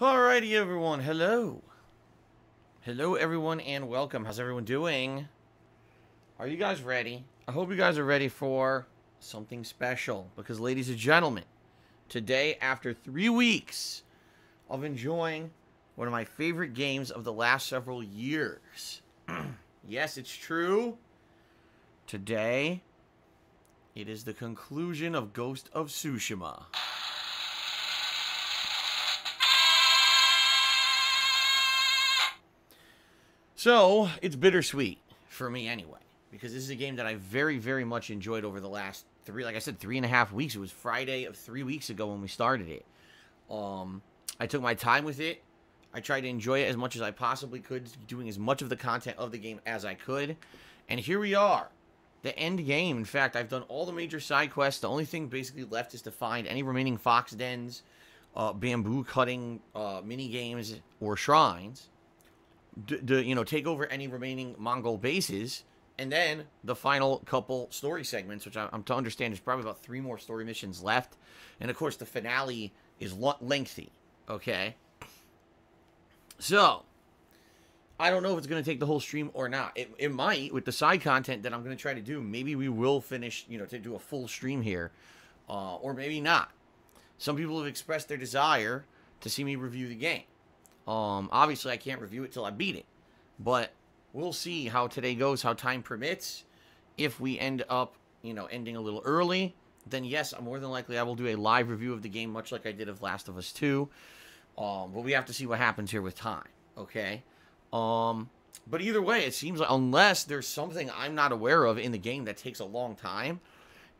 Alrighty, everyone. Hello. Hello, everyone, and welcome. How's everyone doing? Are you guys ready? I hope you guys are ready for something special. Because, ladies and gentlemen, today, after three weeks of enjoying one of my favorite games of the last several years, yes, it's true. Today, it is the conclusion of Ghost of Tsushima. So, it's bittersweet for me anyway, because this is a game that I very, very much enjoyed over the last three, like I said, three and a half weeks. It was Friday of three weeks ago when we started it. Um, I took my time with it. I tried to enjoy it as much as I possibly could, doing as much of the content of the game as I could. And here we are, the end game. In fact, I've done all the major side quests. The only thing basically left is to find any remaining fox dens, uh, bamboo cutting uh, mini games, or shrines d- d- you know, take over any remaining Mongol bases, and then the final couple story segments, which I, am to understand is probably about three more story missions left, and of course the finale is lengthy. Okay, so I don't know if it's going to take the whole stream or not. It, it might with the side content that I'm going to try to do. Maybe we will finish, you know, to do a full stream here, uh, or maybe not. Some people have expressed their desire to see me review the game. Um, obviously, I can't review it till I beat it, but we'll see how today goes, how time permits. If we end up, you know, ending a little early, then yes, more than likely I will do a live review of the game, much like I did of Last of Us 2. Um, but we have to see what happens here with time, okay? Um, but either way, it seems like unless there's something I'm not aware of in the game that takes a long time,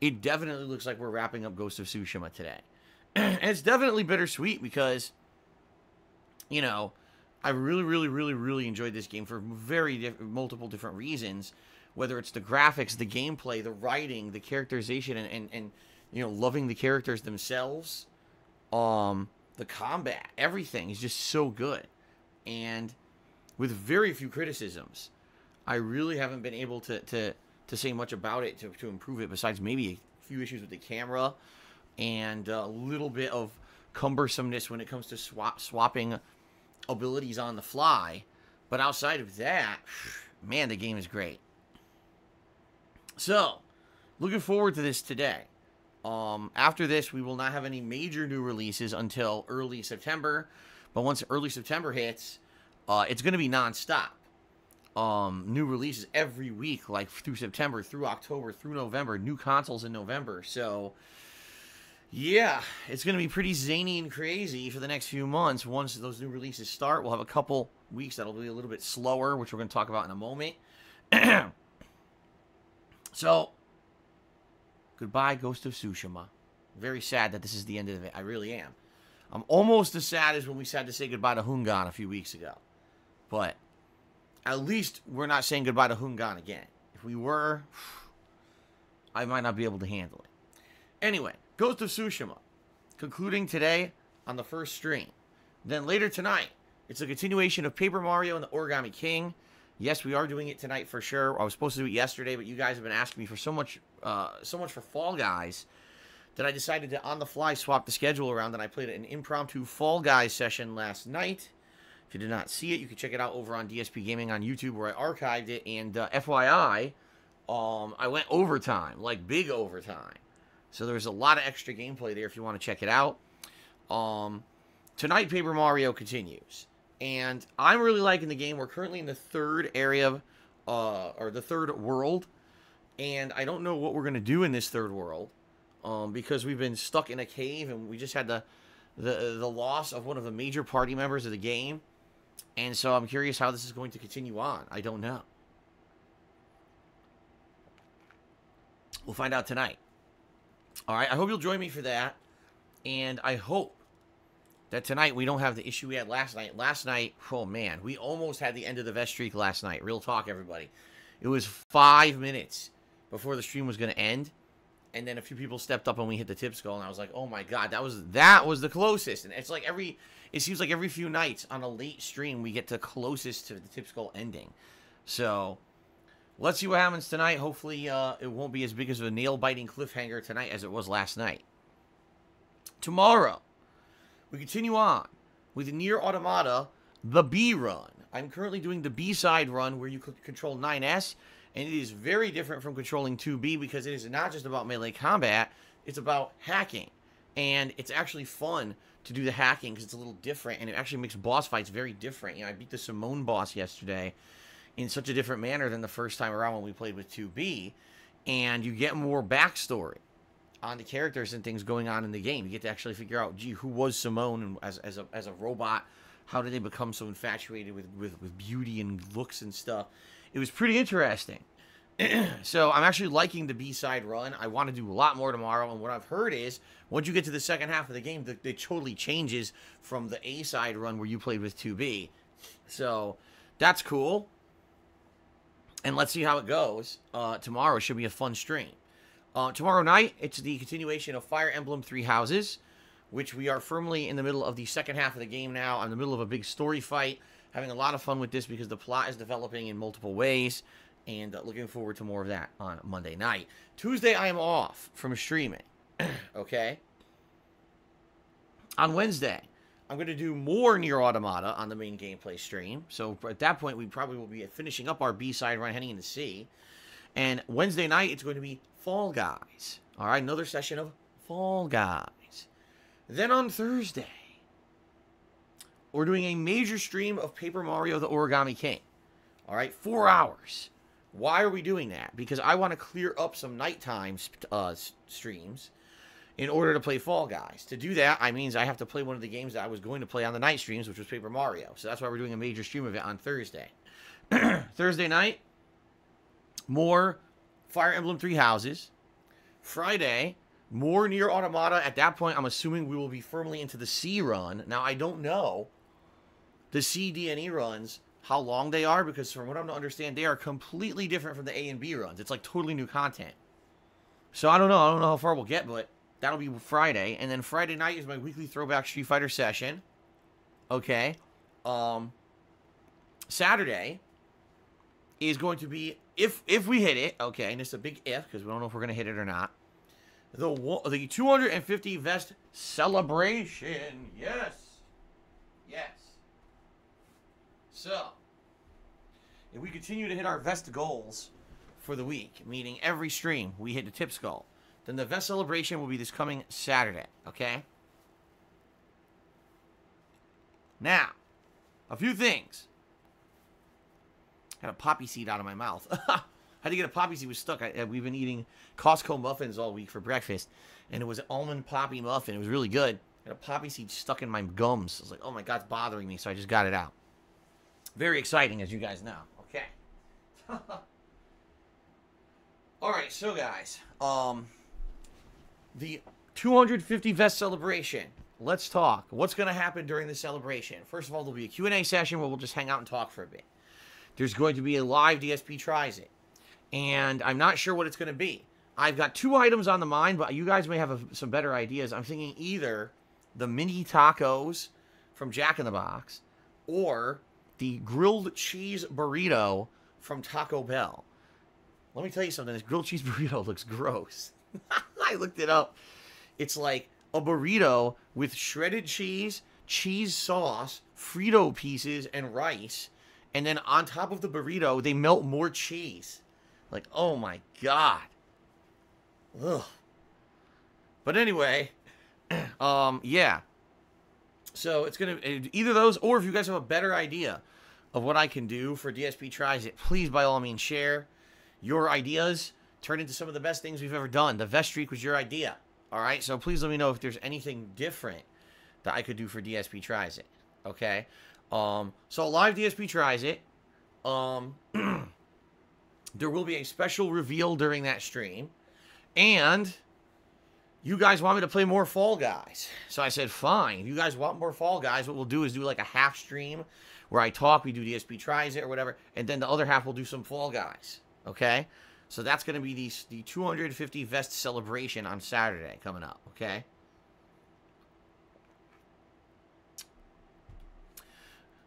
it definitely looks like we're wrapping up Ghost of Tsushima today. and it's definitely bittersweet because you know, I really, really, really, really enjoyed this game for very diff- multiple different reasons. Whether it's the graphics, the gameplay, the writing, the characterization, and, and, and you know, loving the characters themselves, um, the combat, everything is just so good, and with very few criticisms. I really haven't been able to to, to say much about it to, to improve it, besides maybe a few issues with the camera and a little bit of cumbersomeness when it comes to swap, swapping abilities on the fly. But outside of that, man, the game is great. So, looking forward to this today. Um, after this, we will not have any major new releases until early September. But once early September hits, uh, it's going to be nonstop. Um, new releases every week, like through September, through October, through November. New consoles in November. So, yeah, it's going to be pretty zany and crazy for the next few months. Once those new releases start, we'll have a couple weeks that'll be a little bit slower, which we're going to talk about in a moment. so, goodbye, Ghost of Tsushima. Very sad that this is the end of it. I really am. I'm almost as sad as when we said to say goodbye to Hungan a few weeks ago. But at least we're not saying goodbye to Hungan again. If we were, I might not be able to handle it. Anyway, Ghost of Tsushima, concluding today on the first stream. Then later tonight, it's a continuation of Paper Mario and the Origami King. Yes, we are doing it tonight for sure. I was supposed to do it yesterday, but you guys have been asking me for so much, uh, so much for Fall Guys that I decided to on the fly swap the schedule around. And I played an impromptu Fall Guys session last night. If you did not see it, you can check it out over on DSP Gaming on YouTube, where I archived it. And uh, FYI, um, I went overtime, like big overtime. So there's a lot of extra gameplay there if you want to check it out. Um, tonight, Paper Mario continues. And I'm really liking the game. We're currently in the third area, uh, or the third world. And I don't know what we're going to do in this third world. Um, because we've been stuck in a cave and we just had the, the, the loss of one of the major party members of the game. And so I'm curious how this is going to continue on. I don't know. We'll find out tonight. All right, I hope you'll join me for that. And I hope that tonight we don't have the issue we had last night. Last night, oh man, we almost had the end of the vest streak last night. Real talk, everybody. It was five minutes before the stream was going to end. And then a few people stepped up and we hit the tip skull, and I was like, "Oh my god, that was that was the closest." And it's like every, it seems like every few nights on a late stream we get the closest to the tip skull ending. So let's see what happens tonight. Hopefully, uh, it won't be as big as a nail biting cliffhanger tonight as it was last night. Tomorrow, we continue on with Nier Automata, the B run. I'm currently doing the B side run where you control 9S, and it is very different from controlling 2B because it is not just about melee combat, it's about hacking. And it's actually fun to do the hacking because it's a little different, and it actually makes boss fights very different. You know, I beat the Simone boss yesterday in such a different manner than the first time around when we played with 2B, and you get more backstory on the characters and things going on in the game. You get to actually figure out, gee, who was Simone as, as, a, as a robot? How did they become so infatuated with, with, with beauty and looks and stuff? It was pretty interesting. so I'm actually liking the B-side run. I want to do a lot more tomorrow. And what I've heard is once you get to the second half of the game, the, it totally changes from the A-side run where you played with 2B. So that's cool. And let's see how it goes. Uh, tomorrow should be a fun stream. Uh, tomorrow night, it's the continuation of Fire Emblem Three Houses, which we are firmly in the middle of the second half of the game now. I'm in the middle of a big story fight. Having a lot of fun with this because the plot is developing in multiple ways. And uh, looking forward to more of that on Monday night. Tuesday, I am off from streaming. okay? On Wednesday, I'm going to do more Nier Automata on the main gameplay stream. So at that point, we probably will be finishing up our B-side run heading into C. And Wednesday night, it's going to be Fall Guys. All right, another session of Fall Guys. Then on Thursday, we're doing a major stream of Paper Mario the Origami King. All right, four hours. Why are we doing that? Because I want to clear up some nighttime uh, streams in order to play Fall Guys. To do that, I means I have to play one of the games that I was going to play on the night streams, which was Paper Mario. So that's why we're doing a major stream of it on Thursday. Thursday night, more Fire Emblem Three Houses. Friday, more Nier Automata. At that point, I'm assuming we will be firmly into the C run. Now, I don't know the C, D, and E runs, how long they are, because from what I'm to understand, they are completely different from the A and B runs. It's like totally new content. So I don't know. I don't know how far we'll get, but that'll be Friday. And then Friday night is my weekly throwback Street Fighter session. Okay. Um, Saturday is going to be if if we hit it, okay, and it's a big if because we don't know if we're gonna hit it or not. The the 250 vest celebration, yes, yes. So, if we continue to hit our vest goals for the week, meaning every stream we hit the tips goal, then the vest celebration will be this coming Saturday. Okay. Now, a few things had a poppy seed out of my mouth. had to get a poppy seed. was stuck. I, we've been eating Costco muffins all week for breakfast, and it was an almond poppy muffin. It was really good. Had a poppy seed stuck in my gums. I was like, oh my god, it's bothering me. So I just got it out. Very exciting, as you guys know. Okay. all right, so guys, um, the 250 vest celebration. Let's talk. What's going to happen during the celebration? First of all, there'll be a Q&A session where we'll just hang out and talk for a bit. There's going to be a live DSP tries it. And I'm not sure what it's going to be. I've got two items on the mind, but you guys may have a, some better ideas. I'm thinking either the mini tacos from Jack in the Box or the grilled cheese burrito from Taco Bell. Let me tell you something. This grilled cheese burrito looks gross. I looked it up. It's like a burrito with shredded cheese, cheese sauce, Frito pieces, and rice and then on top of the burrito, they melt more cheese. Like, oh my god. Ugh. But anyway, um, yeah. So it's gonna either those, or if you guys have a better idea of what I can do for DSP tries it, please by all means share your ideas. Turn into some of the best things we've ever done. The vest streak was your idea. All right, so please let me know if there's anything different that I could do for DSP tries it. Okay. Um, so live DSP tries it. Um, there will be a special reveal during that stream, and you guys want me to play more Fall Guys. So I said, fine. If you guys want more Fall Guys, what we'll do is do like a half stream where I talk, we do DSP tries it or whatever, and then the other half we'll do some Fall Guys. Okay? So that's going to be the, the 250 vest celebration on Saturday coming up. Okay?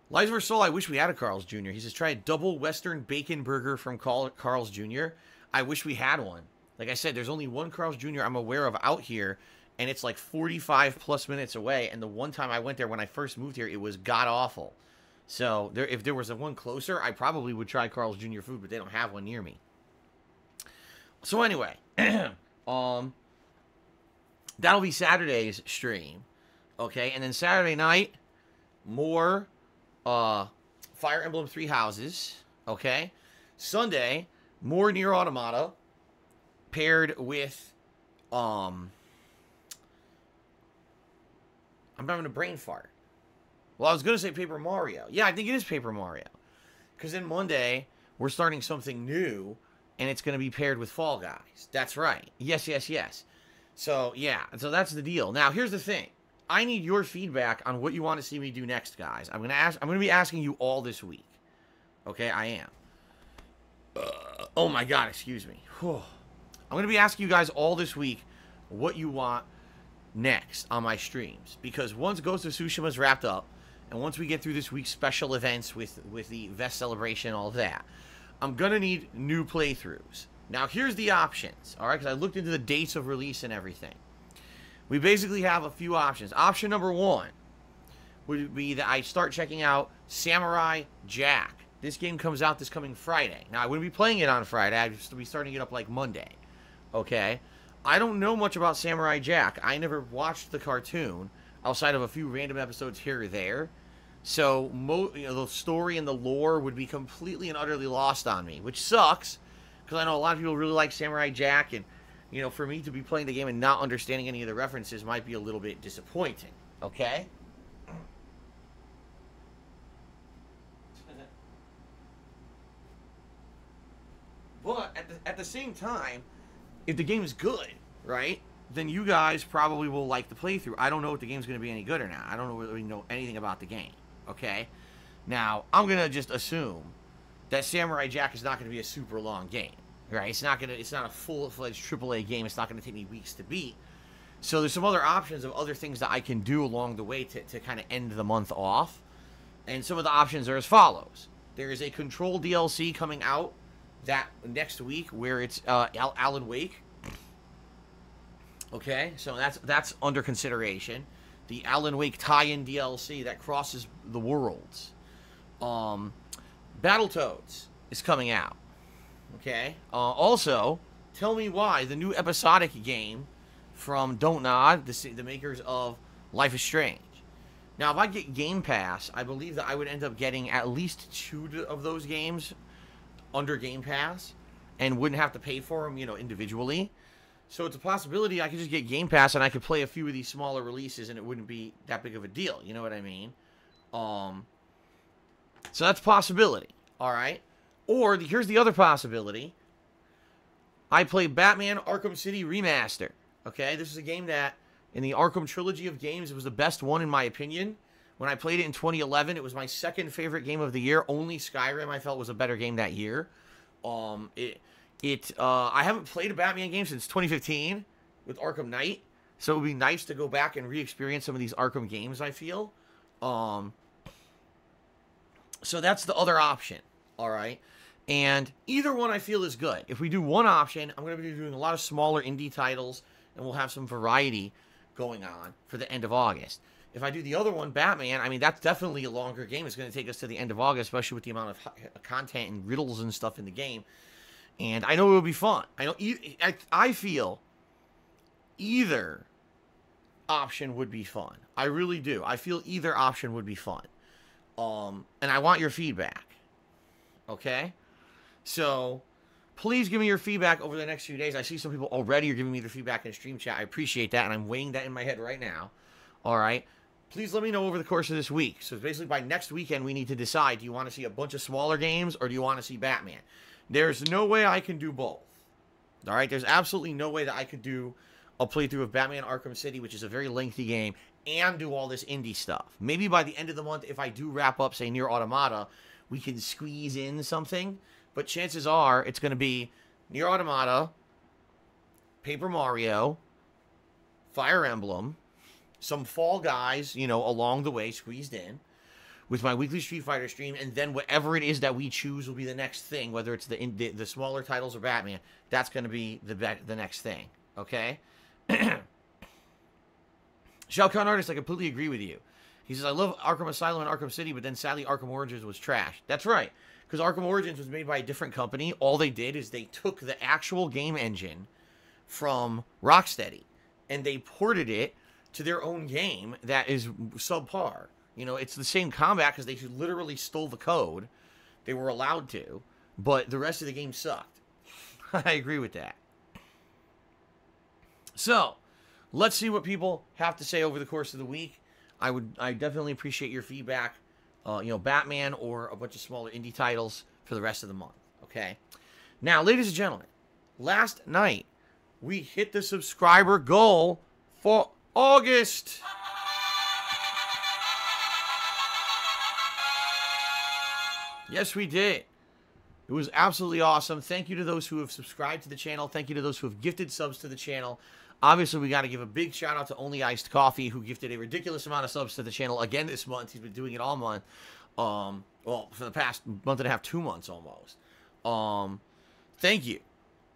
Liza Soul, I wish we had a Carl's Jr. He says, try a double Western bacon burger from Carl's Jr. I wish we had one. Like I said, there's only one Carl's Jr. I'm aware of out here and it's like 45 plus minutes away. And the one time I went there when I first moved here, it was god awful. So there, if there was a one closer, I probably would try Carl's Jr. Food, but they don't have one near me. So anyway, um, that'll be Saturday's stream, okay, and then Saturday night, more, uh, Fire Emblem Three Houses, okay. Sunday, more Nier Automata, paired with, um, I'm having a brain fart. Well, I was going to say Paper Mario. Yeah, I think it is Paper Mario. Because then Monday, we're starting something new, and it's going to be paired with Fall Guys. That's right. Yes, yes, yes. So, yeah. So that's the deal. Now, here's the thing. I need your feedback on what you want to see me do next, guys. I'm going to ask I'm going to be asking you all this week. Okay, I am. Uh, oh my god, excuse me. Whew. I'm going to be asking you guys all this week what you want next on my streams because once Ghost of Tsushima is wrapped up and once we get through this week's special events with with the vest celebration all that, I'm going to need new playthroughs. Now, here's the options, all right? Because I looked into the dates of release and everything. We basically have a few options. Option number one would be that I start checking out Samurai Jack. This game comes out this coming Friday. Now, I wouldn't be playing it on Friday. I'd just be starting it up like Monday. Okay? I don't know much about Samurai Jack. I never watched the cartoon outside of a few random episodes here or there. So, mo- you know, the story and the lore would be completely and utterly lost on me, which sucks because I know a lot of people really like Samurai Jack, and you know, for me to be playing the game and not understanding any of the references might be a little bit disappointing. Okay. But at the, at the same time, if the game is good, right, then you guys probably will like the playthrough. I don't know if the game's going to be any good or not. I don't really know anything about the game. Okay. Now I'm going to just assume that Samurai Jack is not going to be a super long game, right? It's not going to. It's not a full fledged AAA game. It's not going to take me weeks to beat. So there's some other options of other things that I can do along the way to, to kind of end the month off. And some of the options are as follows. There is a Control DLC coming out that next week where it's uh, Alan Wake. Okay, so that's that's under consideration. The Alan Wake tie-in DLC that crosses the worlds. Um, Battletoads is coming out. Okay. Uh, also, tell me why the new episodic game from Don't Nod, the, the makers of Life is Strange. Now, if I get Game Pass, I believe that I would end up getting at least two of those games under Game Pass and wouldn't have to pay for them, you know, individually. So it's a possibility I could just get Game Pass and I could play a few of these smaller releases and it wouldn't be that big of a deal. You know what I mean? Um, so that's a possibility. All right. Or the, here's the other possibility. I play Batman Arkham City Remaster. Okay, this is a game that in the Arkham trilogy of games, it was the best one in my opinion. When I played it in 2011, it was my second favorite game of the year. Only Skyrim I felt was a better game that year. Um, it it uh, I haven't played a Batman game since 2015 with Arkham Knight, so it would be nice to go back and re-experience some of these Arkham games. I feel. Um, so that's the other option. All right. And either one I feel is good. If we do one option, I'm going to be doing a lot of smaller indie titles and we'll have some variety going on for the end of August. If I do the other one, Batman, I mean, that's definitely a longer game. It's going to take us to the end of August, especially with the amount of content and riddles and stuff in the game. And I know it will be fun. I know. I, I feel either option would be fun. I really do. I feel either option would be fun. Um, and I want your feedback. Okay? So please give me your feedback over the next few days. I see some people already are giving me their feedback in stream chat. I appreciate that, and I'm weighing that in my head right now. All right. Please let me know over the course of this week. So basically, by next weekend, we need to decide: do you want to see a bunch of smaller games, or do you want to see Batman? There's no way I can do both. All right. There's absolutely no way that I could do a playthrough of Batman Arkham City, which is a very lengthy game, and do all this indie stuff. Maybe by the end of the month, if I do wrap up, say, Nier Automata, we can squeeze in something. But chances are it's going to be Nier Automata, Paper Mario, Fire Emblem, some Fall Guys, you know, along the way squeezed in with my weekly Street Fighter stream, and then whatever it is that we choose will be the next thing, whether it's the the, the smaller titles or Batman. That's going to be the the next thing. Okay. Shao Kahn Artist, I completely agree with you. He says, I love Arkham Asylum and Arkham City, but then sadly Arkham Origins was trash. That's right. Because Arkham Origins was made by a different company. All they did is they took the actual game engine from Rocksteady and they ported it to their own game that is subpar. You know, it's the same combat because they literally stole the code. They were allowed to, but the rest of the game sucked. I agree with that. So, let's see what people have to say over the course of the week. I would, I definitely appreciate your feedback. Uh, you know, Batman or a bunch of smaller indie titles for the rest of the month. Okay. Now, ladies and gentlemen, last night we hit the subscriber goal for August. Yes, we did. It was absolutely awesome. Thank you to those who have subscribed to the channel. Thank you to those who have gifted subs to the channel. Obviously, we got to give a big shout out to Only Iced Coffee, who gifted a ridiculous amount of subs to the channel again this month. He's been doing it all month. Um, well, for the past month and a half, two months almost. Um, thank you.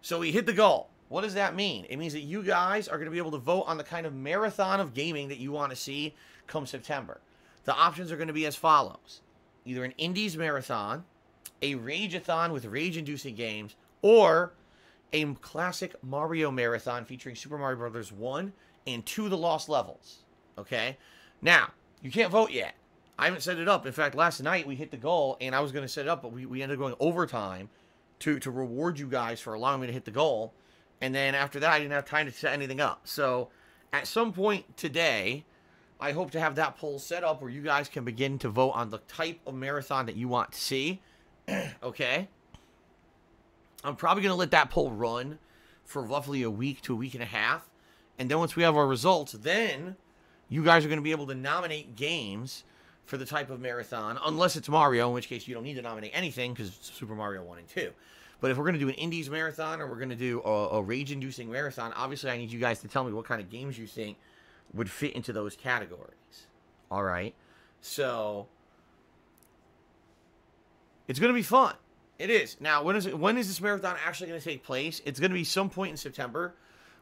So we hit the goal. What does that mean? It means that you guys are going to be able to vote on the kind of marathon of gaming that you want to see come September. The options are going to be as follows either an Indies marathon, a Rageathon with rage inducing games, or a classic Mario marathon featuring Super Mario Brothers 1 and 2 The Lost Levels. Okay? Now, you can't vote yet. I haven't set it up. In fact, last night we hit the goal and I was going to set it up, but we, we ended up going overtime to, to reward you guys for allowing me to hit the goal. And then after that, I didn't have time to set anything up. So at some point today, I hope to have that poll set up where you guys can begin to vote on the type of marathon that you want to see. okay? I'm probably going to let that poll run for roughly a week to a week and a half. And then once we have our results, then you guys are going to be able to nominate games for the type of marathon, unless it's Mario, in which case you don't need to nominate anything because it's Super Mario 1 and 2. But if we're going to do an Indies marathon or we're going to do a, a rage inducing marathon, obviously I need you guys to tell me what kind of games you think would fit into those categories. All right. So it's going to be fun. It is. Now, when is it, when is this marathon actually going to take place? It's going to be some point in September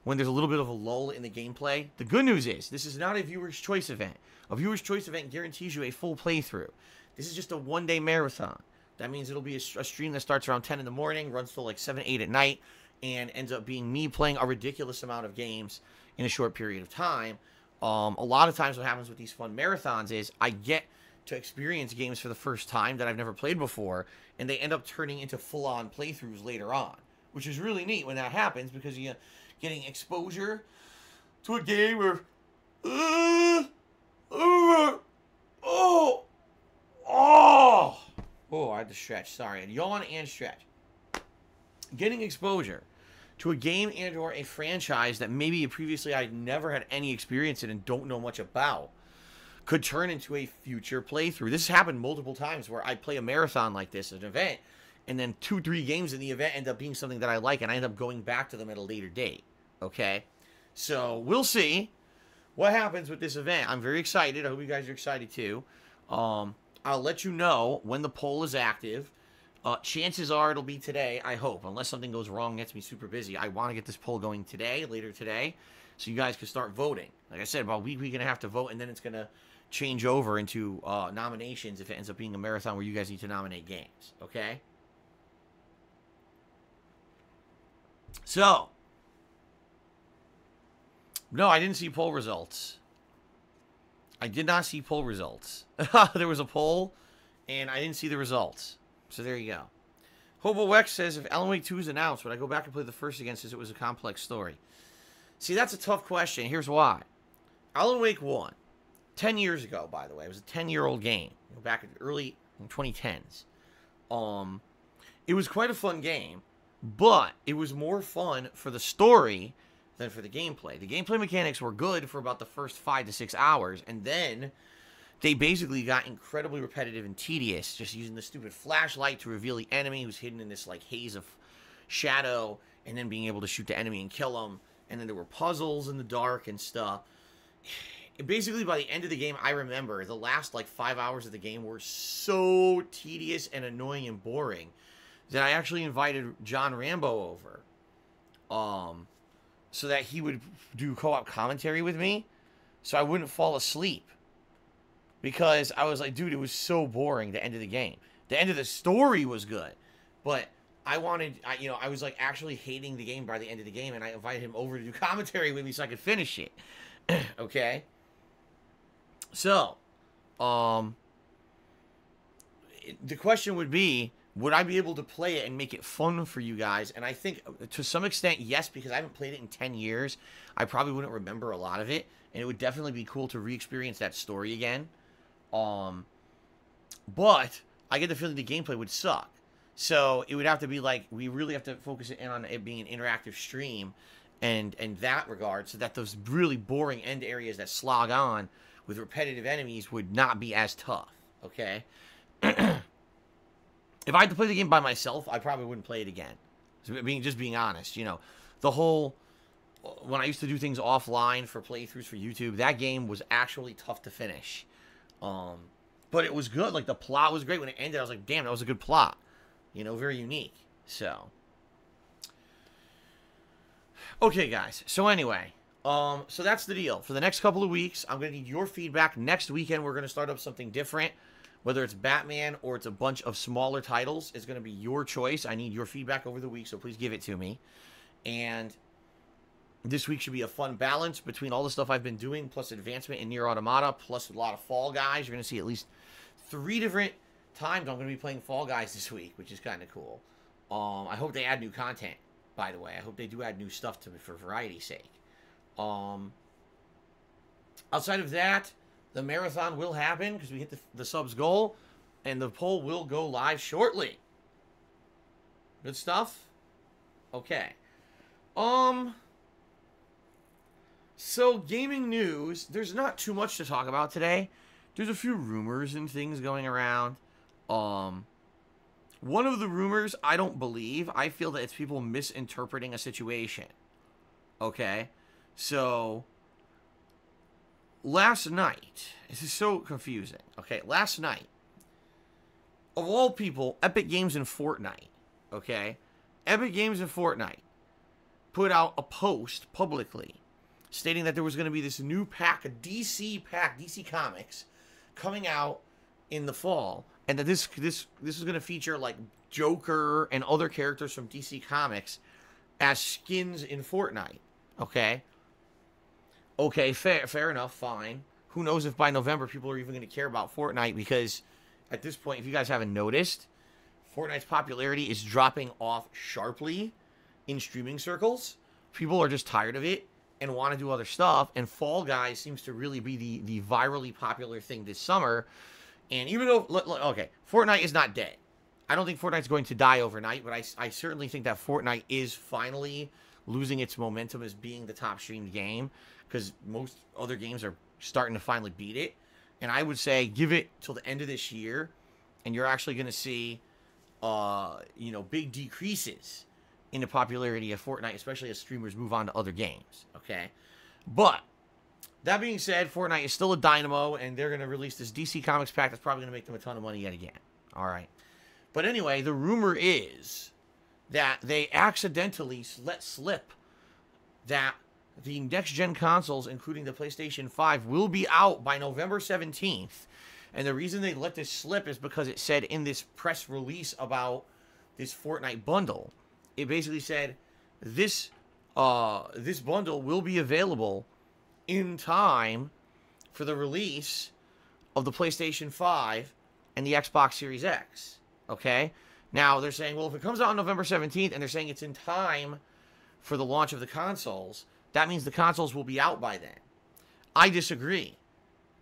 when there's a little bit of a lull in the gameplay. The good news is this is not a viewer's choice event. A viewer's choice event guarantees you a full playthrough. This is just a one-day marathon. That means it'll be a, a stream that starts around 10 in the morning, runs till like 7, 8 at night, and ends up being me playing a ridiculous amount of games in a short period of time. Um, a lot of times, what happens with these fun marathons is I get to experience games for the first time that I've never played before, and they end up turning into full on playthroughs later on, which is really neat when that happens because you're getting exposure to a game where. Uh, uh, oh! Oh! Oh, I had to stretch. Sorry. And yawn and stretch. Getting exposure to a game and or a franchise that maybe previously I'd never had any experience in and don't know much about could turn into a future playthrough. This has happened multiple times where I play a marathon like this, an event, and then two, three games in the event end up being something that I like, and I end up going back to them at a later date. Okay? So we'll see what happens with this event. I'm very excited. I hope you guys are excited too. Um, I'll let you know when the poll is active. Uh, chances are it'll be today, I hope, unless something goes wrong, gets me super busy. I want to get this poll going today, later today, so you guys can start voting. Like I said, about a week, we're going to have to vote, and then it's going to change over into uh, nominations if it ends up being a marathon where you guys need to nominate games, okay? So, no, I didn't see poll results. I did not see poll results. there was a poll, and I didn't see the results. So there you go. Hobo Wex says, if Alan Wake 2 is announced, would I go back and play the first again since it was a complex story? See, that's a tough question. Here's why. Alan Wake 1, 10 years ago, by the way, it was a 10-year-old game, back in the early 2010s. Um, it was quite a fun game, but it was more fun for the story than for the gameplay. The gameplay mechanics were good for about the first five to six hours, and then they basically got incredibly repetitive and tedious, just using the stupid flashlight to reveal the enemy who's hidden in this like haze of shadow, and then being able to shoot the enemy and kill him. And then there were puzzles in the dark and stuff. Basically, by the end of the game, I remember the last like five hours of the game were so tedious and annoying and boring that I actually invited John Rambo over, um, so that he would do co-op commentary with me so I wouldn't fall asleep. Because I was like, dude, it was so boring the end of the game. The end of the story was good, but I wanted, I, you know, I was like actually hating the game by the end of the game, and I invited him over to do commentary with me so I could finish it. okay. So, um, the question would be, would I be able to play it and make it fun for you guys? And I think to some extent, yes, because I haven't played it in 10 years. I probably wouldn't remember a lot of it. And it would definitely be cool to re-experience that story again. Um, but I get the feeling the gameplay would suck. So it would have to be like we really have to focus in on it being an interactive stream, and and that regard, so that those really boring end areas that slog on with repetitive enemies would not be as tough. Okay. if I had to play the game by myself, I probably wouldn't play it again. Being just being honest, you know, the whole when I used to do things offline for playthroughs for YouTube, that game was actually tough to finish. Um, but it was good. Like the plot was great when it ended. I was like, damn, that was a good plot. You know, very unique. So, okay, guys. So anyway, um, so that's the deal. For the next couple of weeks, I'm gonna need your feedback. Next weekend, we're gonna start up something different. Whether it's Batman or it's a bunch of smaller titles, it's gonna be your choice. I need your feedback over the week, so please give it to me. And this week should be a fun balance between all the stuff I've been doing, plus advancement in Nier Automata, plus a lot of Fall Guys. You're going to see at least three different times I'm going to be playing Fall Guys this week, which is kind of cool. Um, I hope they add new content, by the way. I hope they do add new stuff to me for variety's sake. Um, outside of that, the marathon will happen because we hit the, the subs goal, and the poll will go live shortly. Good stuff? Okay. Um... So, gaming news, there's not too much to talk about today. There's a few rumors and things going around. Um, one of the rumors I don't believe. I feel that it's people misinterpreting a situation. Okay? So, last night, this is so confusing. Okay, last night, of all people, Epic Games and Fortnite, okay? Epic Games and Fortnite put out a post publicly stating that there was going to be this new pack, a DC pack, DC Comics, coming out in the fall, and that this this this is going to feature like Joker and other characters from DC Comics as skins in Fortnite. Okay. Okay, fair fair enough, fine. Who knows if by November people are even going to care about Fortnite because at this point, if you guys haven't noticed, Fortnite's popularity is dropping off sharply in streaming circles. People are just tired of it and want to do other stuff. And Fall Guys seems to really be the the virally popular thing this summer. And even though, okay, Fortnite is not dead. I don't think Fortnite's going to die overnight, but I, I certainly think that Fortnite is finally losing its momentum as being the top streamed game because most other games are starting to finally beat it. And I would say give it till the end of this year, and you're actually going to see, uh, you know, big decreases in the popularity of Fortnite, especially as streamers move on to other games. Okay, but that being said, Fortnite is still a dynamo, and they're going to release this DC Comics pack that's probably going to make them a ton of money yet again. All right, but anyway, the rumor is that they accidentally let slip that the next gen consoles, including the PlayStation 5, will be out by November 17th. And the reason they let this slip is because it said in this press release about this Fortnite bundle it basically said this uh, this bundle will be available in time for the release of the PlayStation 5 and the Xbox Series X. Okay? Now, they're saying, well, if it comes out on November 17th and they're saying it's in time for the launch of the consoles, that means the consoles will be out by then. I disagree.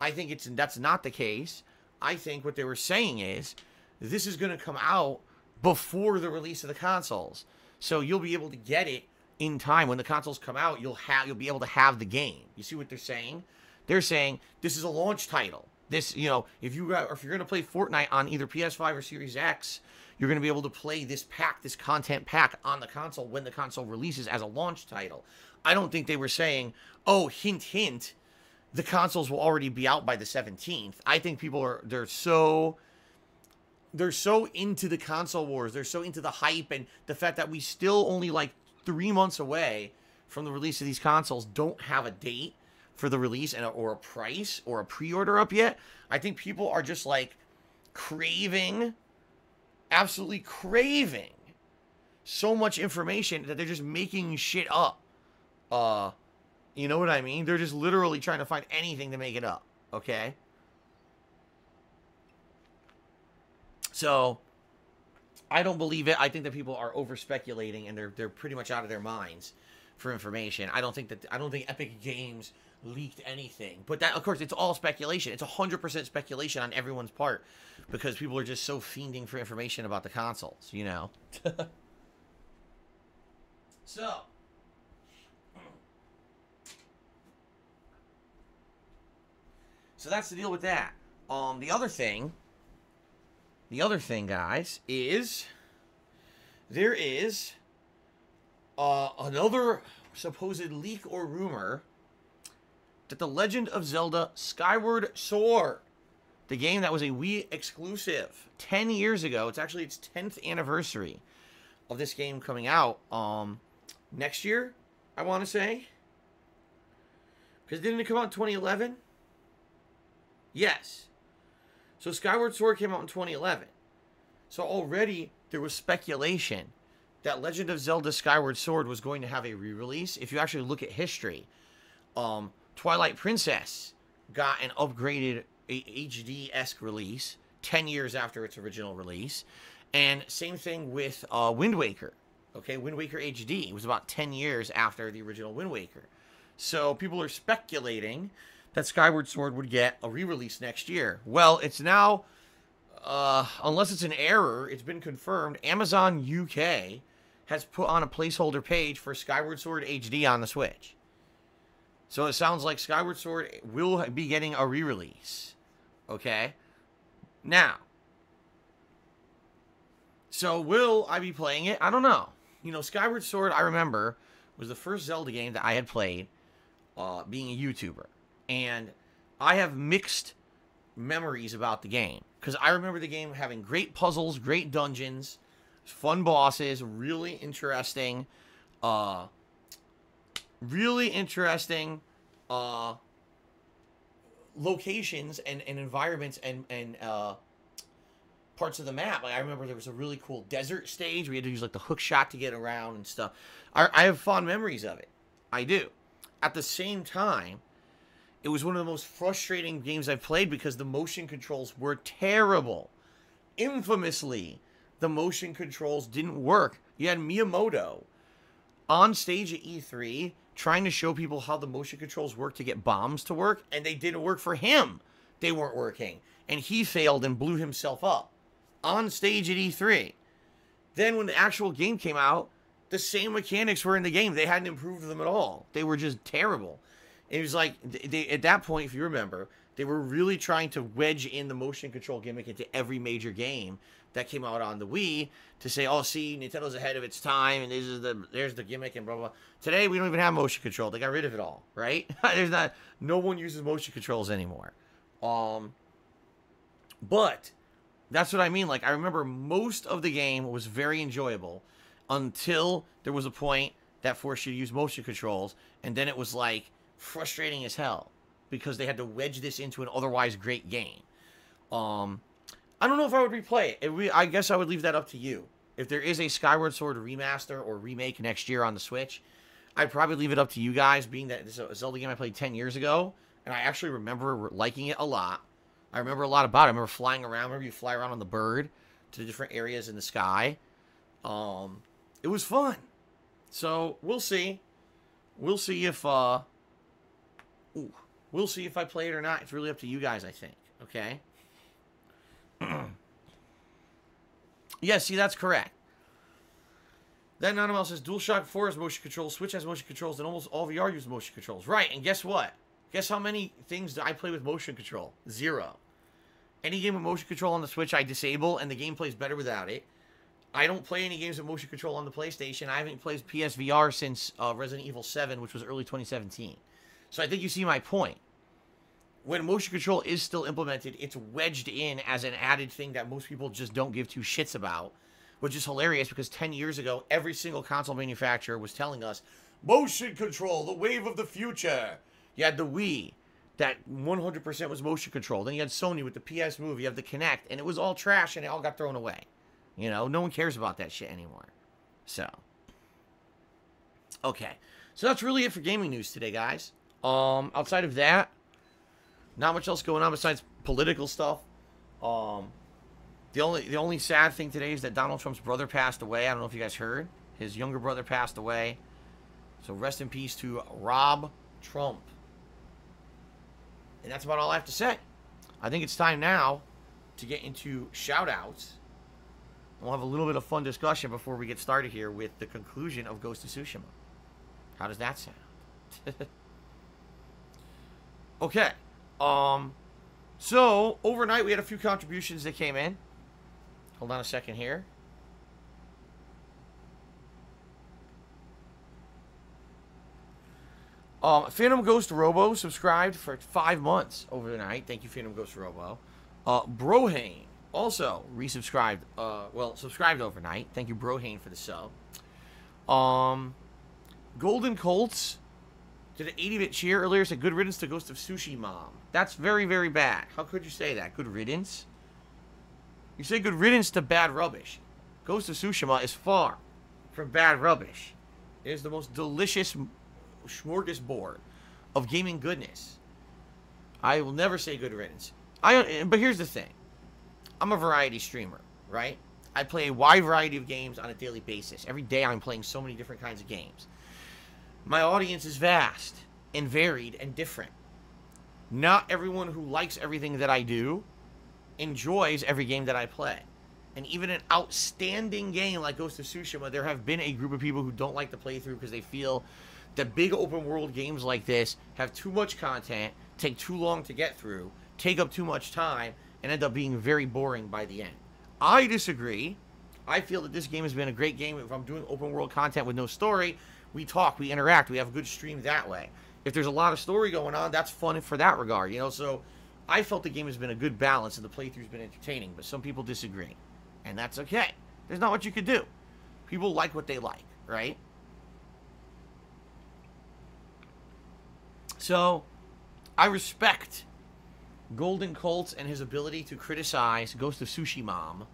I think it's that's not the case. I think what they were saying is this is going to come out before the release of the consoles. So you'll be able to get it in time when the consoles come out. You'll have you'll be able to have the game. You see what they're saying? They're saying this is a launch title. This you know if you if you're gonna play Fortnite on either PS5 or Series X, you're gonna be able to play this pack, this content pack on the console when the console releases as a launch title. I don't think they were saying, oh, hint, hint, the consoles will already be out by the 17th. I think people are they're so they're so into the console wars. They're so into the hype and the fact that we still only like three months away from the release of these consoles don't have a date. for the release and a, or a price or a pre-order up yet. I think people are just like craving, absolutely craving so much information that they're just making shit up. Uh, you know what I mean? They're just literally trying to find anything to make it up. Okay. So, I don't believe it. I think that people are over speculating and they're they're pretty much out of their minds for information. I don't think that I don't think Epic Games leaked anything. But that of course it's all speculation. It's 100% speculation on everyone's part because people are just so fiending for information about the consoles, you know. so, So that's the deal with that. Um the other thing the other thing, guys, is there is uh, another supposed leak or rumor that The Legend of Zelda Skyward Sword, the game that was a Wii exclusive 10 years ago, it's actually its 10th anniversary of this game coming out um, next year, I want to say. Because didn't it come out in 2011? Yes. So Skyward Sword came out in 2011. So already there was speculation that Legend of Zelda Skyward Sword was going to have a re-release. If you actually look at history, um, Twilight Princess got an upgraded HD-esque release 10 years after its original release. And same thing with uh, Wind Waker. Okay, Wind Waker HD was about 10 years after the original Wind Waker. So people are speculating that Skyward Sword would get a re-release next year. Well, it's now, uh, unless it's an error, it's been confirmed. Amazon UK has put on a placeholder page for Skyward Sword HD on the Switch. So it sounds like Skyward Sword will be getting a re-release. Okay? Now, so will I be playing it? I don't know. You know, Skyward Sword, I remember, was the first Zelda game that I had played uh, being a YouTuber and I have mixed memories about the game because I remember the game having great puzzles, great dungeons, fun bosses, really interesting, uh, really interesting, uh, locations and, and environments and and uh, parts of the map. Like I remember there was a really cool desert stage. We had to use like the hook shot to get around and stuff. I, I have fond memories of it. I do. At the same time, it was one of the most frustrating games I've played because the motion controls were terrible. Infamously, the motion controls didn't work. You had Miyamoto on stage at E3 trying to show people how the motion controls work to get bombs to work, and they didn't work for him. They weren't working. And he failed and blew himself up on stage at E3. Then, when the actual game came out, the same mechanics were in the game. They hadn't improved them at all. They were just terrible. It was like they at that point, if you remember, they were really trying to wedge in the motion control gimmick into every major game that came out on the Wii to say, "Oh, see, Nintendo's ahead of its time, and this is the there's the gimmick and blah blah." Today, we don't even have motion control; they got rid of it all, right? there's not no one uses motion controls anymore. Um, but that's what I mean. Like I remember most of the game was very enjoyable until there was a point that forced you to use motion controls, and then it was like frustrating as hell because they had to wedge this into an otherwise great game. Um, I don't know if I would replay it. it I guess I would leave that up to you. If there is a Skyward Sword remaster or remake next year on the Switch, I'd probably leave it up to you guys, being that this is a Zelda game I played 10 years ago, and I actually remember liking it a lot. I remember a lot about it. I remember flying around. Remember you fly around on the bird to the different areas in the sky. Um, it was fun. So we'll see. We'll see if uh, Ooh, we'll see if I play it or not. It's really up to you guys, I think. Okay? yeah, see, that's correct. Then Animal says DualShock 4 has motion controls, Switch has motion controls, and almost all VR uses motion controls. Right, and guess what? Guess how many things I play with motion control? Zero. Any game with motion control on the Switch, I disable, and the game plays better without it. I don't play any games with motion control on the PlayStation. I haven't played PSVR since uh, Resident Evil 7, which was early 2017. So I think you see my point. When motion control is still implemented, it's wedged in as an added thing that most people just don't give two shits about, which is hilarious because 10 years ago, every single console manufacturer was telling us motion control, the wave of the future. You had the Wii that 100% was motion control. Then you had Sony with the PS Move. You have the Kinect, and it was all trash, and it all got thrown away. You know, no one cares about that shit anymore. So, okay, so that's really it for gaming news today, guys. Um, outside of that, not much else going on besides political stuff. Um, the only the only sad thing today is that Donald Trump's brother passed away. I don't know if you guys heard. His younger brother passed away. So rest in peace to Rob Trump. And that's about all I have to say. I think it's time now to get into shout outs. We'll have a little bit of fun discussion before we get started here with the conclusion of Ghost of Tsushima. How does that sound? okay. Um so overnight we had a few contributions that came in. Hold on a second here. Um, Phantom Ghost Robo subscribed for five months overnight. Thank you, Phantom Ghost Robo. Uh, Brohane also resubscribed. Uh, well, subscribed overnight. Thank you, Brohane, for the sub. Um, Golden Colts did an 80-bit cheer earlier. Said good riddance to Ghost of Sushi Mom. That's very, very bad. How could you say that? Good riddance. You say good riddance to bad rubbish. Ghost of Tsushima is far from bad rubbish. It is the most delicious smorgasbord of gaming goodness. I will never say good riddance. I but here's the thing. I'm a variety streamer, right? I play a wide variety of games on a daily basis. Every day I'm playing so many different kinds of games. My audience is vast and varied and different. Not everyone who likes everything that I do enjoys every game that I play. And even an outstanding game like Ghost of Tsushima, there have been a group of people who don't like the playthrough because they feel that big open world games like this have too much content, take too long to get through, take up too much time, and end up being very boring by the end. I disagree. I feel that this game has been a great game. If I'm doing open world content with no story, we talk, we interact, we have a good stream that way. If there's a lot of story going on, that's fun for that regard, you know. So I felt the game has been a good balance and the playthrough's been entertaining, but some people disagree. And that's okay. There's not what you could do. People like what they like, right? So, I respect Golden Colts and his ability to criticize Ghost of Sushi Mom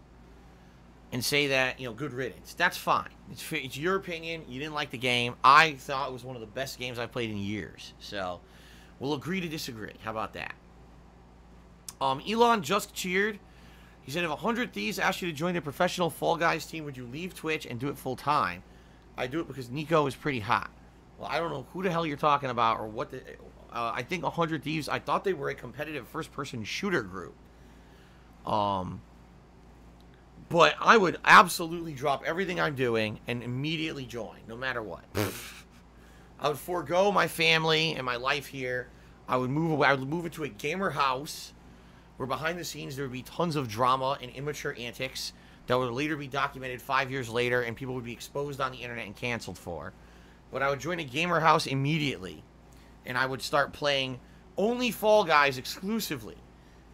and say that, you know, good riddance. That's fine. It's, it's your opinion. You didn't like the game. I thought it was one of the best games I've played in years. So, we'll agree to disagree. How about that? Um, Elon just cheered. He said, if 100 Thieves asked you to join the professional Fall Guys team, would you leave Twitch and do it full time? I do it because Nico is pretty hot. Well, I don't know who the hell you're talking about or what the. Uh, I think 100 Thieves, I thought they were a competitive first person shooter group. Um, but I would absolutely drop everything I'm doing and immediately join, no matter what. I would forego my family and my life here. I would move away. I would move into a gamer house where behind the scenes there would be tons of drama and immature antics that would later be documented five years later and people would be exposed on the internet and canceled for. But I would join a gamer house immediately and I would start playing only Fall Guys exclusively.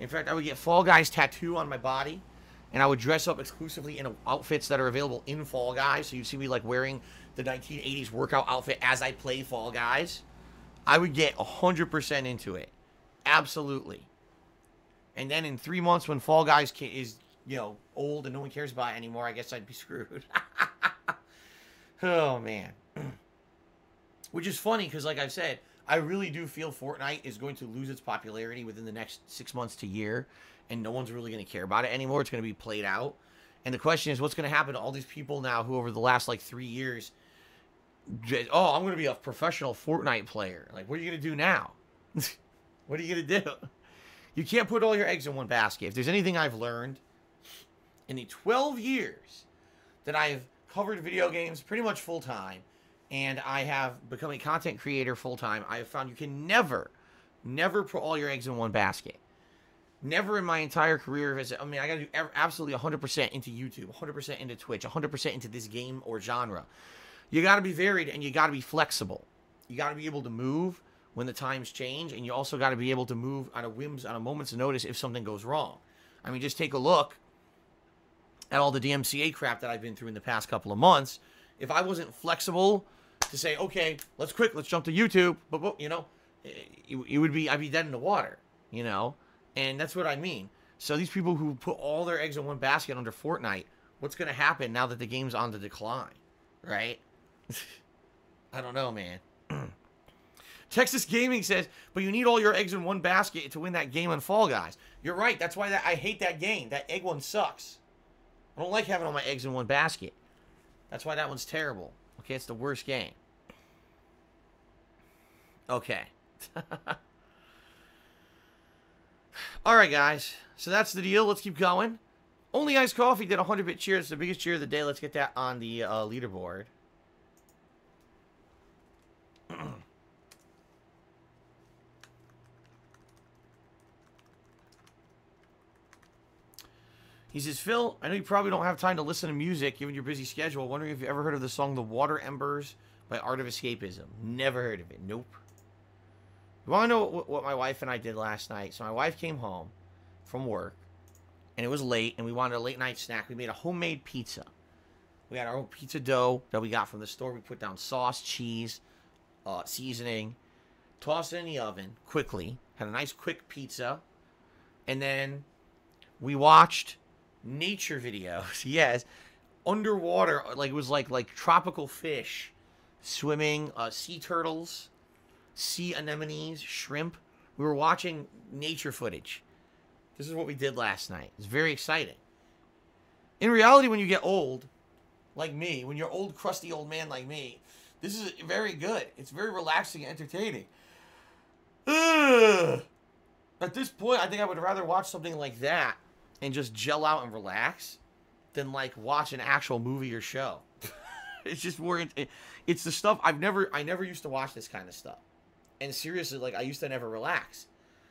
In fact, I would get Fall Guys tattoo on my body and I would dress up exclusively in outfits that are available in Fall Guys. So you see me like wearing the 1980s workout outfit as I play Fall Guys. I would get 100% into it. Absolutely. And then in three months, when Fall Guys is, you know, old and no one cares about it anymore, I guess I'd be screwed. oh, man. Which is funny because, like I've said, I really do feel Fortnite is going to lose its popularity within the next six months to year, and no one's really going to care about it anymore. It's going to be played out. And the question is, what's going to happen to all these people now who, over the last like three years, oh, I'm going to be a professional Fortnite player. Like, what are you going to do now? what are you going to do? You can't put all your eggs in one basket. If there's anything I've learned in the 12 years that I've covered video games pretty much full time, and I have become a content creator full time, I have found you can never, never put all your eggs in one basket. Never in my entire career has I mean I got to do absolutely 100% into YouTube, 100% into Twitch, 100% into this game or genre. You got to be varied and you got to be flexible. You got to be able to move when the times change, and you also got to be able to move on a whims, on a moment's notice if something goes wrong. I mean, just take a look at all the DMCA crap that I've been through in the past couple of months. If I wasn't flexible to say, okay, let's quick, let's jump to YouTube, but you know, eh, it, it would be I'd be dead in the water, you know, and that's what I mean. So these people who put all their eggs in one basket under Fortnite, what's going to happen now that the game's on the decline, right? I don't know, man. Texas Gaming says, but you need all your eggs in one basket to win that game on Fall Guys. You're right. That's why that, I hate that game. That egg one sucks. I don't like having all my eggs in one basket. That's why that one's terrible. Okay, it's the worst game. Okay. all right, guys. So that's the deal. Let's keep going. Only Iced Coffee did a 100 bit cheer. It's the biggest cheer of the day. Let's get that on the uh, leaderboard. He says, Phil, I know you probably don't have time to listen to music given your busy schedule. Wondering if you ever heard of the song The Water Embers by Art of Escapism. Never heard of it. Nope. You want to know what, what my wife and I did last night? So my wife came home from work, and it was late, and we wanted a late night snack. We made a homemade pizza. We had our own pizza dough that we got from the store. We put down sauce, cheese, uh, seasoning, tossed it in the oven quickly. Had a nice quick pizza, and then we watched nature videos. yes, underwater, like it was like like tropical fish swimming, uh, sea turtles, sea anemones, shrimp. We were watching nature footage. This is what we did last night. It's very exciting. In reality, when you get old, like me, when you're old, crusty old man like me, this is very good. It's very relaxing and entertaining. Ugh. At this point, I think I would rather watch something like that and just gel out and relax than like watch an actual movie or show. it's just more. It's the stuff I've never. I never used to watch this kind of stuff. And seriously, like I used to never relax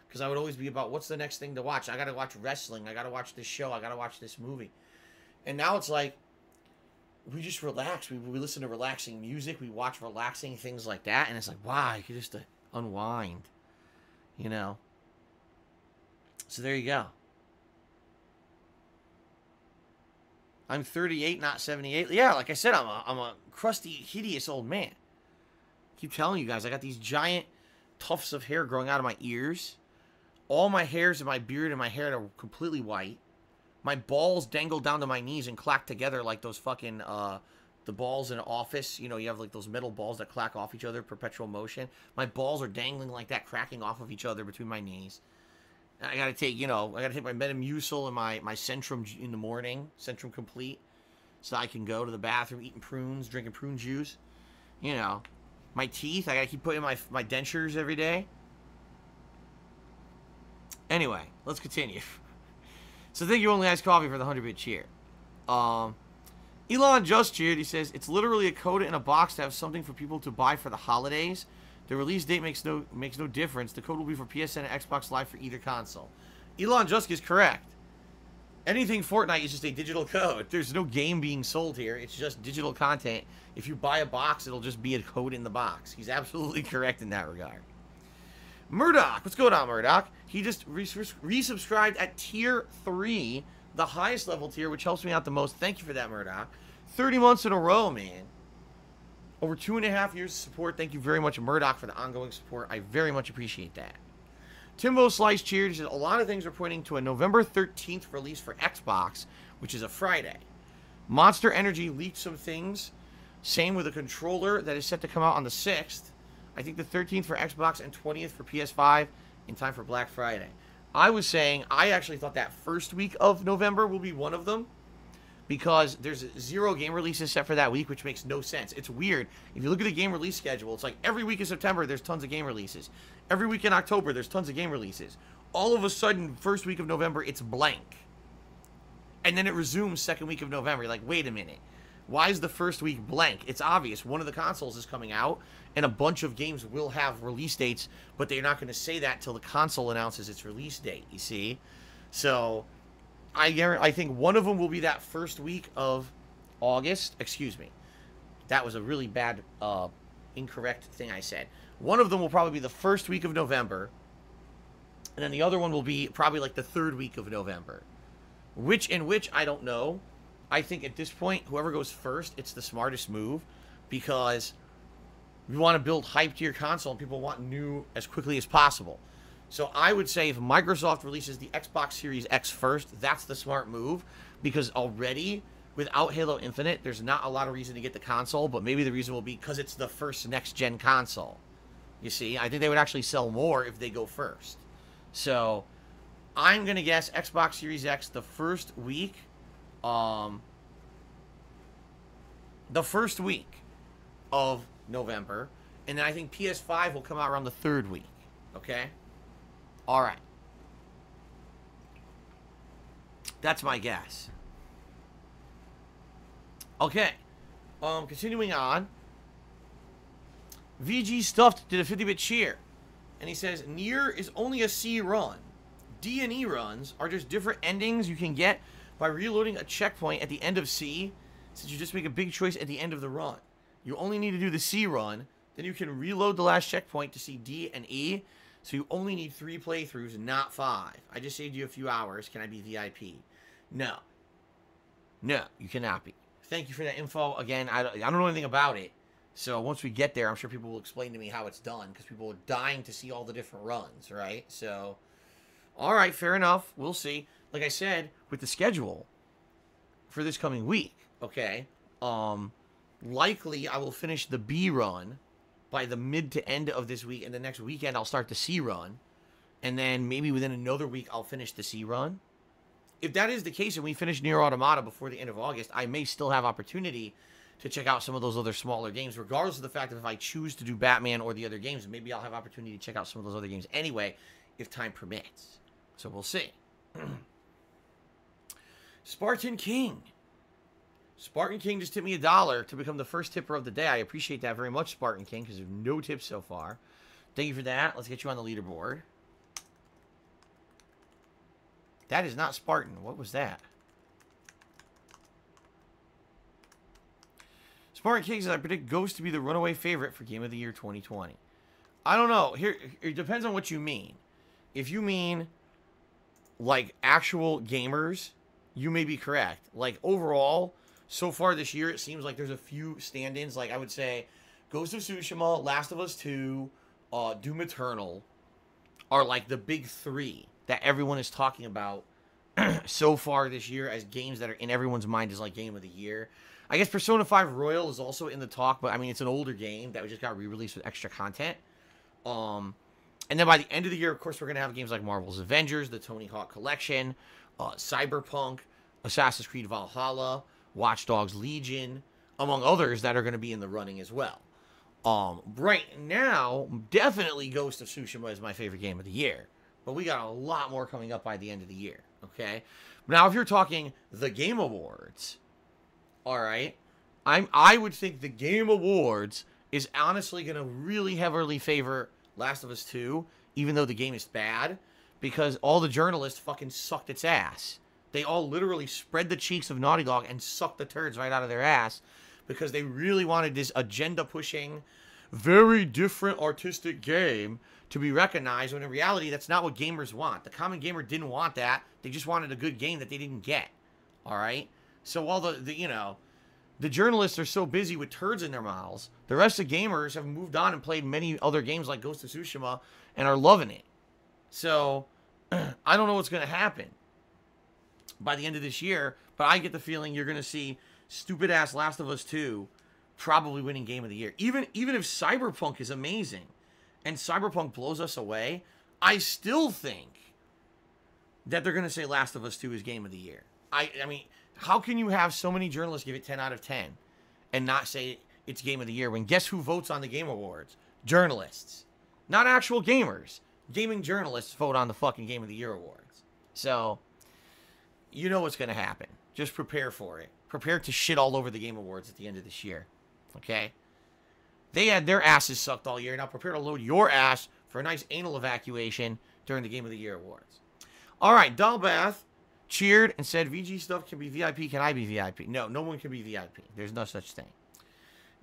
because I would always be about what's the next thing to watch. I got to watch wrestling. I got to watch this show. I got to watch this movie. And now it's like we just relax. We, we listen to relaxing music. We watch relaxing things like that, and it's like wow, you could just uh, unwind, you know. So there you go. I'm 38, not 78. Yeah, like I said, I'm a, I'm a crusty, hideous old man. I keep telling you guys, I got these giant tufts of hair growing out of my ears. All my hairs and my beard and my hair are completely white. My balls dangle down to my knees and clack together like those fucking, uh, the balls in office. You know, you have like those metal balls that clack off each other, perpetual motion. My balls are dangling like that, cracking off of each other between my knees. I gotta take, you know, I gotta take my Metamucil and my, my Centrum in the morning, Centrum Complete, so I can go to the bathroom eating prunes, drinking prune juice. You know, my teeth, I gotta keep putting my, my dentures every day. Anyway, let's continue. So thank you, Only Ice Coffee, for the 100-bit cheer. Um, Elon just cheered. He says, it's literally a code in a box to have something for people to buy for the holidays. The release date makes no makes no difference. The code will be for PSN and Xbox Live for either console. Elon Musk is correct. Anything Fortnite is just a digital code. There's no game being sold here. It's just digital content. If you buy a box, it'll just be a code in the box. He's absolutely correct in that regard. Murdoch, what's going on, Murdoch? He just resubscribed at tier 3, the highest level tier, which helps me out the most. Thank you for that, Murdoch. 30 months in a row, man. Over two and a half years of support. Thank you very much, Murdoch, for the ongoing support. I very much appreciate that. Timbo Slice cheers. A lot of things are pointing to a November 13th release for Xbox, which is a Friday. Monster Energy leaked some things. Same with a controller that is set to come out on the 6th. I think the 13th for Xbox and 20th for PS5 in time for Black Friday. I was saying I actually thought that first week of November will be one of them because there's zero game releases set for that week, which makes no sense. It's weird. If you look at the game release schedule, it's like every week in September, there's tons of game releases. Every week in October, there's tons of game releases. All of a sudden, first week of November, it's blank. And then it resumes second week of November. You're like, wait a minute. Why is the first week blank? It's obvious. One of the consoles is coming out, and a bunch of games will have release dates, but they're not going to say that till the console announces its release date, you see? So I guarantee, I think one of them will be that first week of August. Excuse me. That was a really bad, uh, incorrect thing I said. One of them will probably be the first week of November. And then the other one will be probably like the third week of November. Which in which, I don't know. I think at this point, whoever goes first, it's the smartest move. Because We want to build hype to your console, and people want new as quickly as possible. So I would say if Microsoft releases the Xbox Series X first, that's the smart move because already without Halo Infinite, there's not a lot of reason to get the console, but maybe the reason will be because it's the first next gen console. You see, I think they would actually sell more if they go first. So I'm gonna guess Xbox Series X the first week, um, the first week of November, and then I think PS5 will come out around the third week. Okay. All right. That's my guess. Okay. Um, continuing on. VG Stuffed did a 50-bit cheer. And he says, Nier is only a C run. D and E runs are just different endings you can get by reloading a checkpoint at the end of C, since you just make a big choice at the end of the run. You only need to do the C run, then you can reload the last checkpoint to see D and E, so you only need three playthroughs, not five. I just saved you a few hours. Can I be VIP? No. No, you cannot be. Thank you for that info. Again, I don't, I don't know anything about it. So once we get there, I'm sure people will explain to me how it's done because people are dying to see all the different runs, right? So, all right, fair enough. We'll see. Like I said, with the schedule for this coming week, okay, um, likely I will finish the B run by the mid to end of this week, and the next weekend I'll start the C run, and then maybe within another week I'll finish the C run. If that is the case and we finish Nier Automata before the end of August, I may still have opportunity to check out some of those other smaller games, regardless of the fact that if I choose to do Batman or the other games, maybe I'll have opportunity to check out some of those other games anyway, if time permits. So we'll see. Spartan King. Spartan King just tipped me a dollar to become the first tipper of the day. I appreciate that very much, Spartan King, because no tips so far. Thank you for that. Let's get you on the leaderboard. That is not Spartan. What was that? Spartan King says, I predict Ghost to be the runaway favorite for Game of the Year 2020. I don't know. Here, it depends on what you mean. If you mean like actual gamers, you may be correct. Like overall, so far this year, it seems like there's a few stand-ins. Like I would say, Ghost of Tsushima, Last of Us 2, uh, Doom Eternal are like the big three that everyone is talking about so far this year as games that are in everyone's mind as like game of the year. I guess Persona 5 Royal is also in the talk, but I mean it's an older game that we just got re-released with extra content. Um, and then by the end of the year, of course, we're gonna have games like Marvel's Avengers, the Tony Hawk Collection, uh, Cyberpunk, Assassin's Creed Valhalla, Watch Dogs Legion, among others that are going to be in the running as well. Um, right now, definitely Ghost of Tsushima is my favorite game of the year, but we got a lot more coming up by the end of the year. Okay, now if you're talking the Game Awards, all right, I'm I would think the Game Awards is honestly going to really heavily favor Last of Us 2, even though the game is bad, because all the journalists fucking sucked its ass. They all literally spread the cheeks of Naughty Dog and sucked the turds right out of their ass because they really wanted this agenda pushing, very different artistic game to be recognized when in reality that's not what gamers want. The common gamer didn't want that. They just wanted a good game that they didn't get. All right? So while the, the you know, the journalists are so busy with turds in their mouths, the rest of gamers have moved on and played many other games like Ghost of Tsushima and are loving it. So I don't know what's going to happen by the end of this year, but I get the feeling you're going to see stupid ass Last of Us 2 probably winning game of the year. Even even if Cyberpunk is amazing and Cyberpunk blows us away, I still think that they're going to say Last of Us 2 is game of the year. I I mean, how can you have so many journalists give it 10 out of 10 and not say it's game of the year when guess who votes on the game awards? Journalists. Not actual gamers. Gaming journalists vote on the fucking game of the year awards. So, you know what's going to happen. Just prepare for it. Prepare to shit all over the Game Awards at the end of this year. Okay? They had their asses sucked all year. Now prepare to load your ass for a nice anal evacuation during the Game of the Year Awards. All right, Dalbath cheered and said, VG stuff can be VIP. Can I be VIP? No, no one can be VIP. There's no such thing.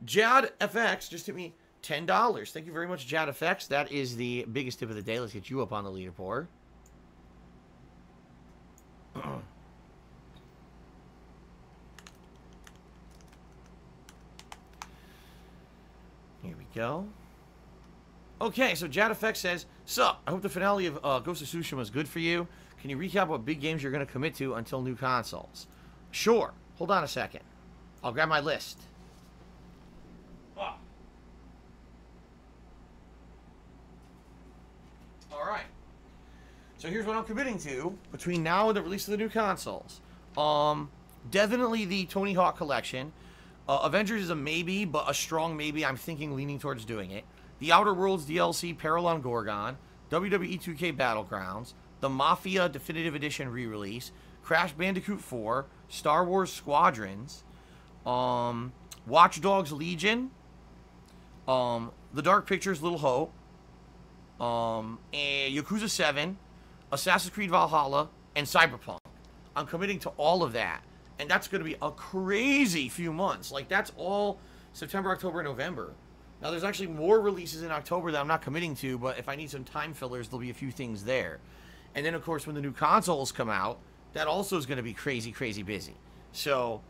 Jad FX just hit me $10. Thank you very much, Jad FX. That is the biggest tip of the day. Let's get you up on the leaderboard. go. Okay, so Jad FX says, Sup, I hope the finale of uh, Ghost of Tsushima is good for you. Can you recap what big games you're going to commit to until new consoles? Sure. Hold on a second. I'll grab my list. Ah. All right. So here's what I'm committing to between now and the release of the new consoles. Um, definitely the Tony Hawk collection. Uh, Avengers is a maybe, but a strong maybe. I'm thinking leaning towards doing it. The Outer Worlds DLC, Peril on Gorgon, WWE 2K Battlegrounds, the Mafia Definitive Edition re-release, Crash Bandicoot 4, Star Wars Squadrons, um, Watch Dogs Legion, um, The Dark Pictures Little Hope, um, and Yakuza 7, Assassin's Creed Valhalla, and Cyberpunk. I'm committing to all of that. And that's going to be a crazy few months. Like, that's all September, October, November. Now, there's actually more releases in October that I'm not committing to, but if I need some time fillers, there'll be a few things there. And then, of course, when the new consoles come out, that also is going to be crazy, crazy busy. So,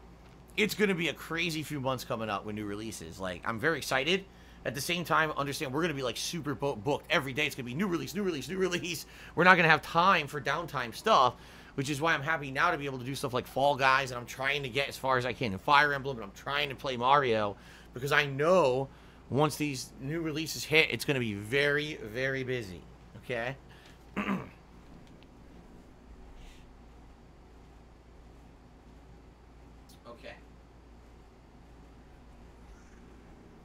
it's going to be a crazy few months coming up with new releases. Like, I'm very excited. At the same time, understand we're going to be like super booked every day. It's going to be new release, new release, new release. We're not going to have time for downtime stuff, which is why I'm happy now to be able to do stuff like Fall Guys, and I'm trying to get as far as I can in Fire Emblem, and I'm trying to play Mario because I know once these new releases hit, it's going to be very, very busy. Okay? okay.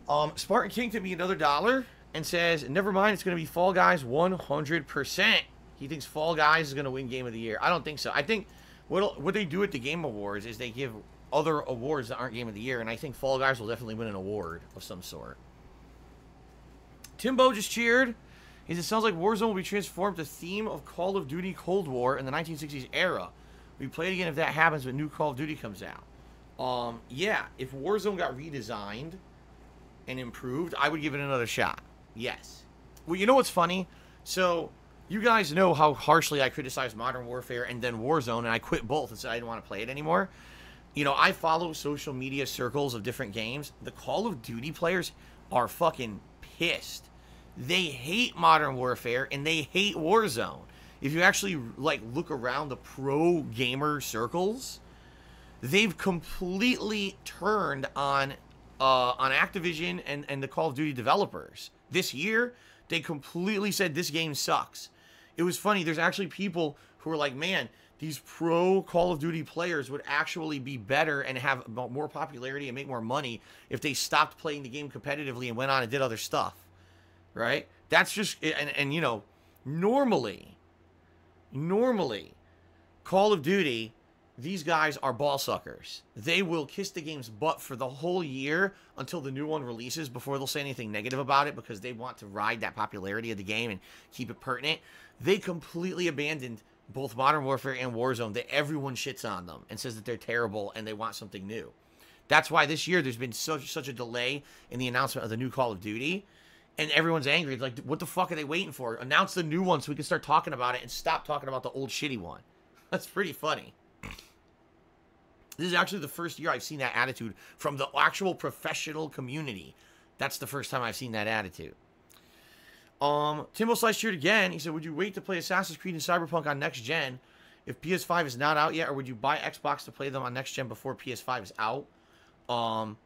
Um, Spartan King to me another dollar and says, never mind, it's going to be Fall Guys 100%. He thinks Fall Guys is going to win Game of the Year. I don't think so. I think what what they do at the Game Awards is they give other awards that aren't Game of the Year, and I think Fall Guys will definitely win an award of some sort. Timbo just cheered. He says, it sounds like Warzone will be transformed to theme of Call of Duty Cold War in the 1960s era. We play it again if that happens when new Call of Duty comes out. Um, yeah, if Warzone got redesigned and improved, I would give it another shot. Yes. Well, you know what's funny? So, you guys know how harshly I criticized Modern Warfare and then Warzone, and I quit both and said I didn't want to play it anymore. You know, I follow social media circles of different games. The Call of Duty players are fucking pissed. They hate Modern Warfare and they hate Warzone. If you actually like look around the pro gamer circles, they've completely turned on uh, on Activision and, and the Call of Duty developers. This year, they completely said this game sucks. It was funny. There's actually people who are like, man, these pro Call of Duty players would actually be better and have more popularity and make more money if they stopped playing the game competitively and went on and did other stuff. Right? That's just and and you know, normally normally Call of Duty these guys are ball suckers. They will kiss the game's butt for the whole year until the new one releases before they'll say anything negative about it because they want to ride that popularity of the game and keep it pertinent. They completely abandoned both Modern Warfare and Warzone that everyone shits on them and says that they're terrible and they want something new. That's why this year there's been such such a delay in the announcement of the new Call of Duty, and everyone's angry. It's like, what the fuck are they waiting for? Announce the new one so we can start talking about it and stop talking about the old shitty one. That's pretty funny. This is actually the first year I've seen that attitude from the actual professional community. That's the first time I've seen that attitude. Um, Timbo Slice cheered again. He said, Would you wait to play Assassin's Creed and Cyberpunk on next gen if PS5 is not out yet, or would you buy Xbox to play them on next gen before PS5 is out? Um,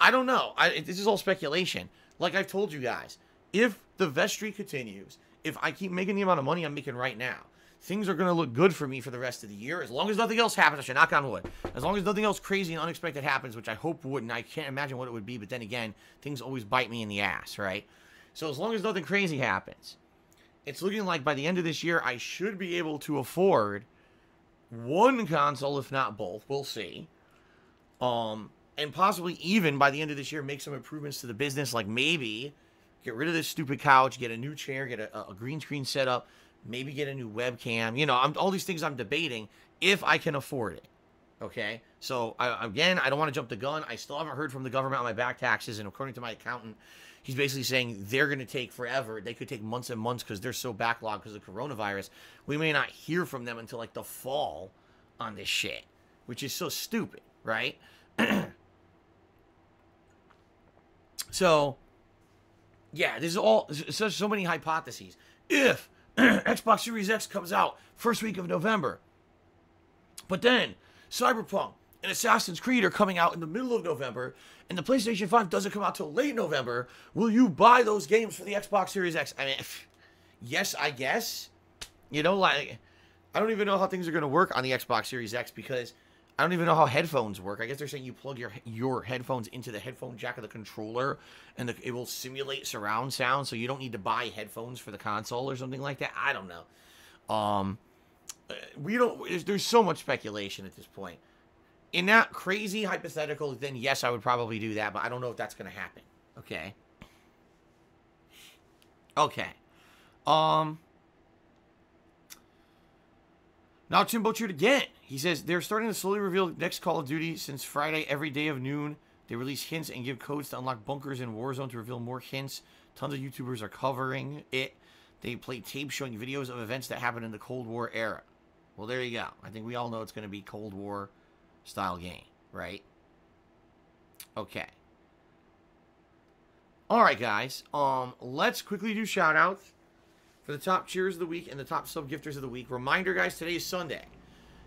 I don't know. I, this is all speculation. Like I've told you guys, if the vestry continues, if I keep making the amount of money I'm making right now, things are going to look good for me for the rest of the year. As long as nothing else happens, I should knock on wood. As long as nothing else crazy and unexpected happens, which I hope wouldn't. I can't imagine what it would be, but then again, things always bite me in the ass, right? So as long as nothing crazy happens, it's looking like by the end of this year, I should be able to afford one console, if not both. We'll see. Um, and possibly even by the end of this year, make some improvements to the business, like maybe get rid of this stupid couch, get a new chair, get a, a green screen setup, maybe get a new webcam. You know, I'm, all these things I'm debating if I can afford it. Okay, so I, again, I don't want to jump the gun. I still haven't heard from the government on my back taxes, and according to my accountant, he's basically saying they're going to take forever. They could take months and months because they're so backlogged because of coronavirus. We may not hear from them until like the fall on this shit, which is so stupid, right? so yeah, this is all so so many hypotheses. If Xbox Series X comes out first week of November, but then Cyberpunk and Assassin's Creed are coming out in the middle of November, and the PlayStation 5 doesn't come out till late November, will you buy those games for the Xbox Series X? I mean, yes, I guess. You know, like, I don't even know how things are going to work on the Xbox Series X because I don't even know how headphones work. I guess they're saying you plug your your headphones into the headphone jack of the controller, and the, it will simulate surround sound, so you don't need to buy headphones for the console or something like that. I don't know. Um, we don't. There's so much speculation at this point. In that crazy hypothetical, then yes, I would probably do that, but I don't know if that's going to happen. Okay. Okay. Um. Now Timbo cheered again. He says they're starting to slowly reveal next Call of Duty since Friday every day of noon. They release hints and give codes to unlock bunkers in Warzone to reveal more hints. Tons of YouTubers are covering it. They play tapes showing videos of events that happened in the Cold War era. Well, there you go. I think we all know it's going to be Cold War style game, right? Okay. All right, guys. Um, let's quickly do shout outs for the top cheers of the week and the top sub gifters of the week. Reminder, guys, today is Sunday.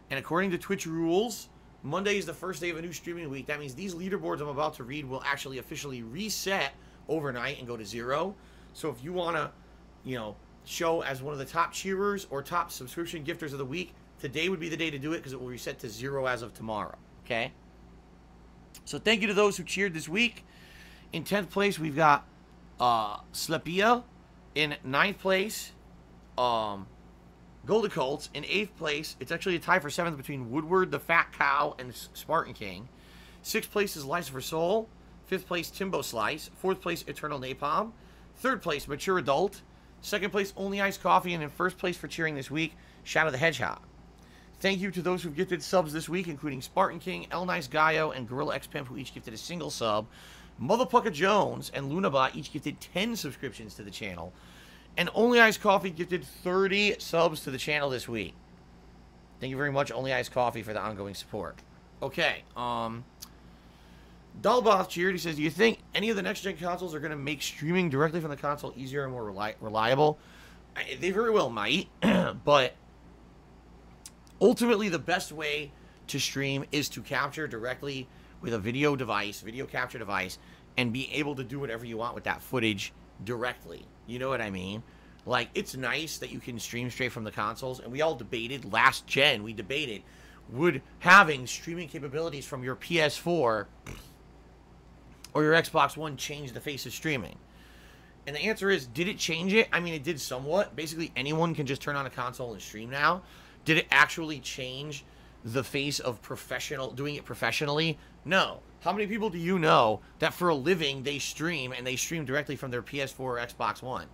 And according to Twitch rules, Monday is the first day of a new streaming week. That means these leaderboards I'm about to read will actually officially reset overnight and go to zero. So if you want to, you know, show as one of the top cheerers or top subscription gifters of the week, today would be the day to do it because it will reset to zero as of tomorrow. Okay? So thank you to those who cheered this week. In 10th place, we've got uh, Slepia. In ninth place, um, Golden Colts. In eighth place, it's actually a tie for seventh between Woodward, the Fat Cow, and Spartan King. Sixth place is Lice for Soul. Fifth place, Timbo Slice. Fourth place, Eternal Napalm. Third place, Mature Adult. Second place, Only Iced Coffee. And in first place for cheering this week, Shadow the Hedgehog. Thank you to those who've gifted subs this week, including Spartan King, El Nice Gaio, and Gorilla X Pimp, who each gifted a single sub. Motherfucker Jones and Lunabot each gifted 10 subscriptions to the channel. And Only Ice Coffee gifted 30 subs to the channel this week. Thank you very much, Only Ice Coffee, for the ongoing support. Okay, um... Dalboth cheered. He says, Do you think any of the next gen consoles are going to make streaming directly from the console easier and more reli reliable? I, they very well might, but ultimately, the best way to stream is to capture directly with a video device, video capture device, and be able to do whatever you want with that footage directly. You know what I mean? Like, it's nice that you can stream straight from the consoles, and we all debated last gen, we debated, would having streaming capabilities from your PS4 or your Xbox One change the face of streaming? And the answer is, did it change it? I mean, it did somewhat. Basically, anyone can just turn on a console and stream now. Did it actually change the face of professional doing it professionally? No. How many people do you know that for a living they stream and they stream directly from their PS4 or Xbox One?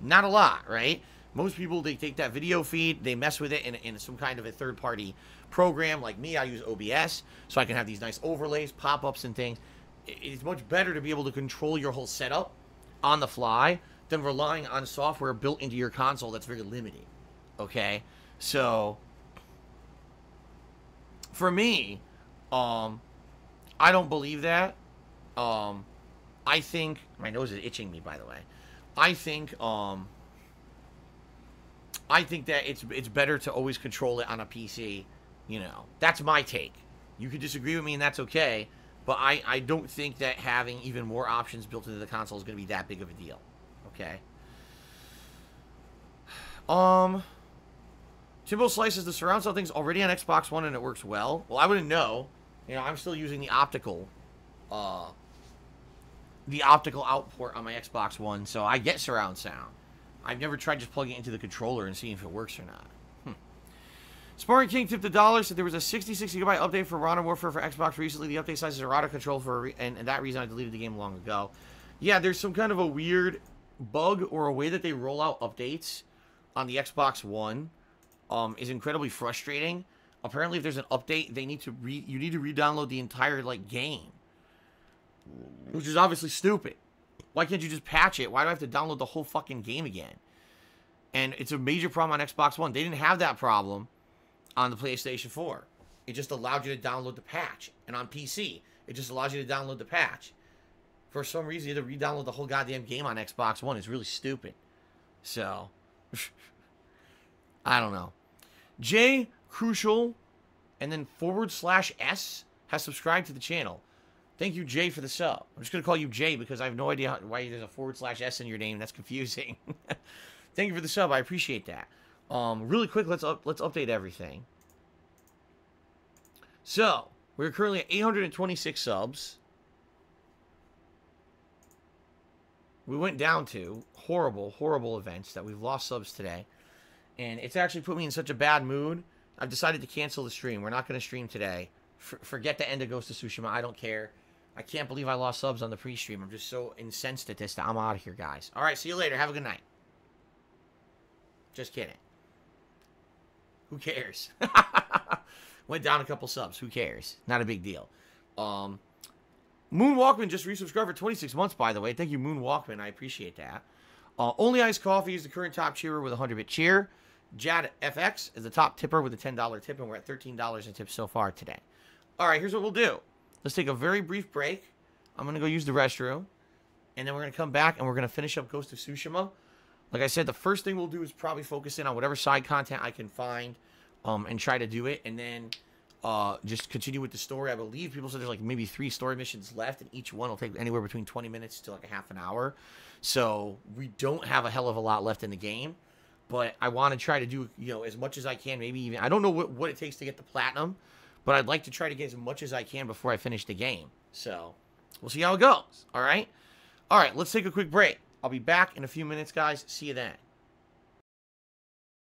Not a lot, right? Most people they take that video feed, they mess with it in, in some kind of a third party program. Like me, I use OBS, so I can have these nice overlays, pop ups, and things. It's much better to be able to control your whole setup on the fly than relying on software built into your console that's very limiting. Okay? So, for me, um, I don't believe that. Um, I think my nose is itching me. By the way, I think um, I think that it's it's better to always control it on a PC. You know, that's my take. You could disagree with me, and that's okay. But I, I don't think that having even more options built into the console is going to be that big of a deal. Okay. Um. Timbo slices the surround sound thing's already on Xbox One and it works well. Well, I wouldn't know. You know, I'm still using the optical, uh, the optical output on my Xbox One, so I get surround sound. I've never tried just plugging it into the controller and seeing if it works or not. Hmm. Spartan King tipped a dollar, said there was a 66 gigabyte update for Modern Warfare for Xbox recently. The update size is errata control for, and, and that reason I deleted the game long ago. Yeah, there's some kind of a weird bug or a way that they roll out updates on the Xbox One um, is incredibly frustrating. Apparently, if there's an update, they need to re you need to re-download the entire like game, which is obviously stupid. Why can't you just patch it? Why do I have to download the whole fucking game again? And it's a major problem on Xbox One. They didn't have that problem on the PlayStation 4. It just allowed you to download the patch. And on PC, it just allows you to download the patch. for some reason you had to re-download the whole goddamn game on Xbox One. It's really stupid. So, I don't know. J Crucial, and then forward slash S has subscribed to the channel. Thank you, Jay, for the sub. I'm just gonna call you Jay because I have no idea why there's a forward slash S in your name. That's confusing. Thank you for the sub. I appreciate that. Um, really quick, let's up, let's update everything. So we're currently at 826 subs. We went down to horrible, horrible events that we've lost subs today, and it's actually put me in such a bad mood. I've decided to cancel the stream. We're not going to stream today. Forget the end of Ghost of Tsushima. I don't care. I can't believe I lost subs on the pre-stream. I'm just so incensed at this that I'm out of here, guys. All right, see you later. Have a good night. Just kidding. Who cares? Went down a couple subs. Who cares? Not a big deal. Um, Moon Walkman just resubscribed for 26 months, by the way. Thank you, Moon Walkman. I appreciate that. Uh, Only Ice Coffee is the current top cheerer with 100 bit cheer. Jad FX is the top tipper with a $10 tip, and we're at $13 in tips so far today. All right, here's what we'll do. Let's take a very brief break. I'm going to go use the restroom. And then we're going to come back and we're going to finish up Ghost of Tsushima. Like I said, the first thing we'll do is probably focus in on whatever side content I can find um, and try to do it. And then uh, just continue with the story. I believe people said there's like maybe three story missions left, and each one will take anywhere between 20 minutes to like a half an hour. So we don't have a hell of a lot left in the game. But I want to try to do, you know, as much as I can. Maybe even, I don't know what, what it takes to get the platinum. But I'd like to try to get as much as I can before I finish the game. So, we'll see how it goes. All right? All right, let's take a quick break. I'll be back in a few minutes, guys. See you then.